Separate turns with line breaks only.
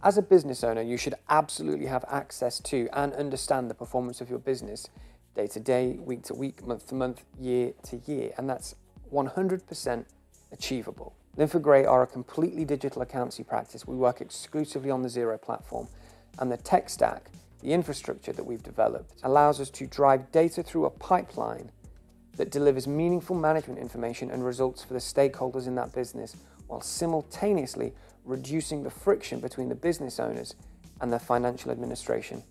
As a business owner, you should absolutely have access to and understand the performance of your business day to day, week to week, month to month, year to year, and that's 100% achievable. Linford Grey are a completely digital accountancy practice. We work exclusively on the Xero platform, and the tech stack, the infrastructure that we've developed, allows us to drive data through a pipeline that delivers meaningful management information and results for the stakeholders in that business while simultaneously reducing the friction between the business owners and their financial administration.